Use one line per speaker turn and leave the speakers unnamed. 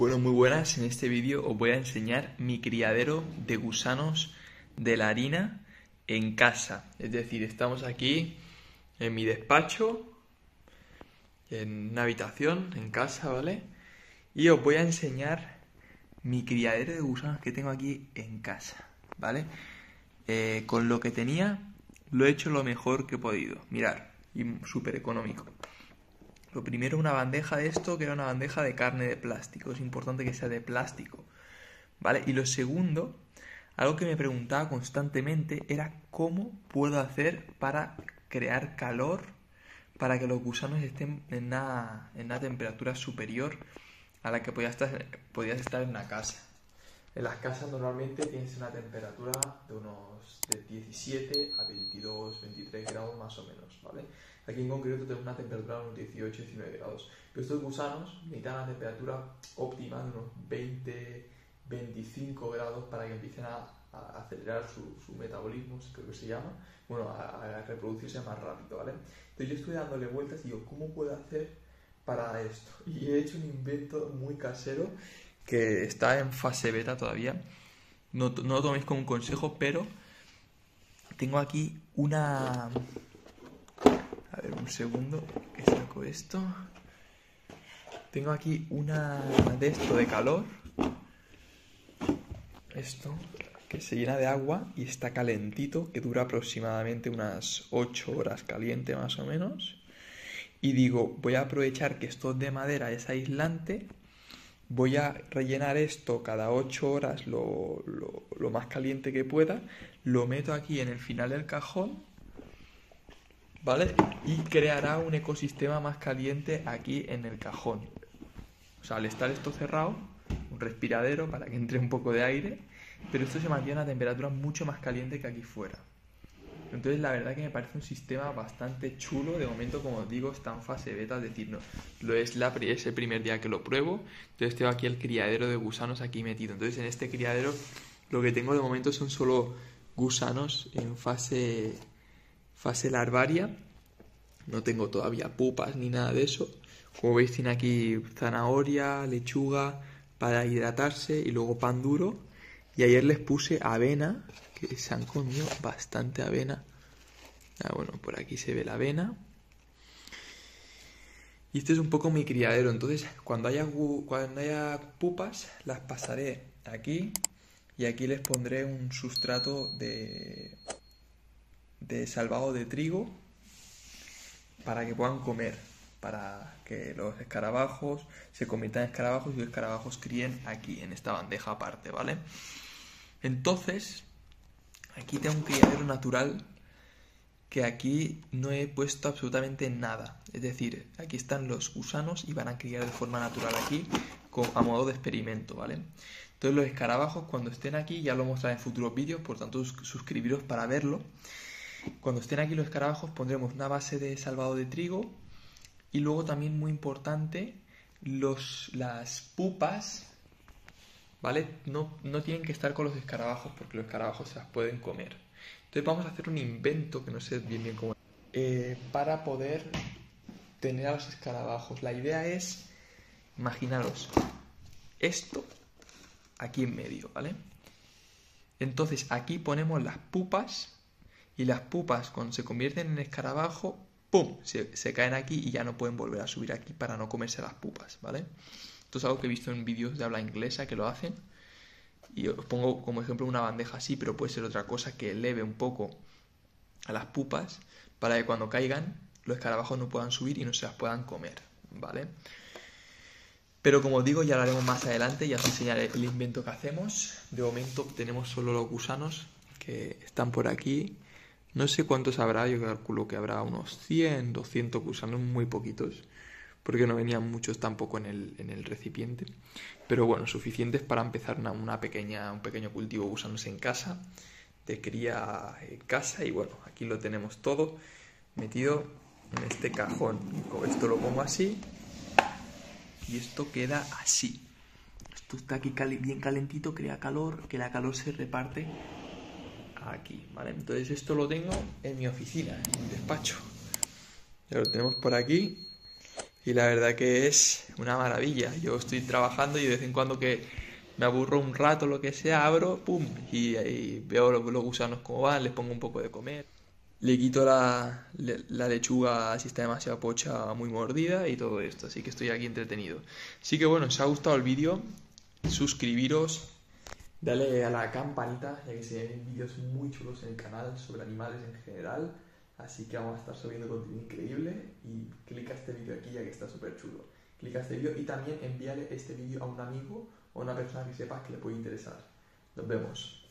Bueno, muy buenas. En este vídeo os voy a enseñar mi criadero de gusanos de la harina en casa. Es decir, estamos aquí en mi despacho, en una habitación, en casa, ¿vale? Y os voy a enseñar mi criadero de gusanos que tengo aquí en casa, ¿vale? Eh, con lo que tenía, lo he hecho lo mejor que he podido. Mirar, y súper económico. Lo primero, una bandeja de esto, que era una bandeja de carne de plástico. Es importante que sea de plástico. ¿Vale? Y lo segundo, algo que me preguntaba constantemente era cómo puedo hacer para crear calor para que los gusanos estén en una, en una temperatura superior a la que podías estar, podías estar en una casa. En las casas normalmente tienes una temperatura de unos de 17 a 22, 23 grados más o menos, ¿vale? Aquí en concreto tengo una temperatura de unos 18, 19 grados. Pero estos gusanos necesitan una temperatura óptima de unos 20, 25 grados para que empiecen a, acelerar su, metabolismo, creo que se llama, bueno, a, reproducirse más rápido, ¿vale? Entonces yo estoy dándole vueltas y digo, ¿cómo puedo hacer para esto? Y he hecho un invento muy casero que está en fase beta todavía. No, no lo toméis como un consejo, pero tengo aquí una a ver, un segundo, que saco esto. Tengo aquí una de esto de calor. Esto, que se llena de agua y está calentito, que dura aproximadamente unas 8 horas caliente más o menos. Y digo, voy a aprovechar que esto de madera es aislante. Voy a rellenar esto cada 8 horas lo, lo más caliente que pueda. Lo meto aquí en el final del cajón ¿vale? Y creará un ecosistema más caliente aquí en el cajón. O sea, al estar esto cerrado, un respiradero para que entre un poco de aire, pero esto se mantiene a temperatura mucho más caliente que aquí fuera. Entonces la verdad que me parece un sistema bastante chulo. De momento, como os digo, está en fase beta, es decir, lo es, la, es el primer día que lo pruebo. Entonces tengo aquí el criadero de gusanos aquí metido. Entonces en este criadero lo que tengo de momento son solo gusanos en fase fase larvaria. No tengo todavía pupas ni nada de eso. Como veis tiene aquí zanahoria, lechuga para hidratarse y luego pan duro. Y ayer les puse avena, que se han comido bastante avena. Ah, bueno, por aquí se ve la avena. Y este es un poco mi criadero. Entonces, cuando haya, cuando haya pupas, las pasaré aquí. Y aquí les pondré un sustrato de de salvado de trigo para que puedan comer, para que los escarabajos se conviertan en escarabajos y los escarabajos críen aquí, en esta bandeja aparte, ¿vale? Entonces, aquí tengo un criadero natural que aquí no he puesto absolutamente nada. Es decir, aquí están los gusanos y van a criar de forma natural aquí a modo de experimento, ¿vale? Entonces los escarabajos cuando estén aquí, ya lo mostraré en futuros vídeos, por tanto suscribiros para verlo. Cuando estén aquí los escarabajos pondremos una base de salvado de trigo y luego también muy importante las pupas, ¿vale? No, tienen que estar con los escarabajos porque los escarabajos se las pueden comer. Entonces vamos a hacer un invento que no sé bien bien cómo eh, para poder tener a los escarabajos. La idea es, imaginaros, esto aquí en medio, ¿vale? Entonces aquí ponemos las pupas y las pupas cuando se convierten en escarabajo, ¡pum! Se, caen aquí y ya no pueden volver a subir aquí para no comerse las pupas, ¿vale? Esto es algo que he visto en vídeos de habla inglesa que lo hacen. Y os pongo como ejemplo una bandeja así, pero puede ser otra cosa que eleve un poco a las pupas para que cuando caigan los escarabajos no puedan subir y no se las puedan comer, ¿vale? Pero como os digo, ya lo haremos más adelante, ya os enseñaré el invento que hacemos. De momento tenemos solo los gusanos que están por aquí no sé cuántos habrá, yo calculo que habrá unos 100, 200 gusanos, muy poquitos, porque no venían muchos tampoco en el, en el recipiente. Pero bueno, suficientes para empezar una, pequeña, un pequeño cultivo gusanos en casa, de cría en casa, y bueno, aquí lo tenemos todo metido en este cajón. Esto lo pongo así, y esto queda así. Esto está aquí bien calentito, crea calor, que la calor se reparte aquí, ¿vale? Entonces esto lo tengo en mi oficina, en mi despacho. Ya lo tenemos por aquí. Y la verdad que es una maravilla. Yo estoy trabajando y de vez en cuando que me aburro un rato, lo que sea, abro, pum, y, veo los, gusanos cómo van, les pongo un poco de comer. Le quito la, la lechuga si está demasiado pocha, muy mordida y todo esto. Así que estoy aquí entretenido. Así que bueno, si os ha gustado el vídeo, suscribiros, dale a la campanita, ya que se vienen vídeos muy chulos en el canal sobre animales en general. Así que vamos a estar subiendo contenido increíble. Y clica este vídeo aquí, ya que está súper chulo. Clica este vídeo y también envíale este vídeo a un amigo o a una persona que sepas que le puede interesar. Nos vemos.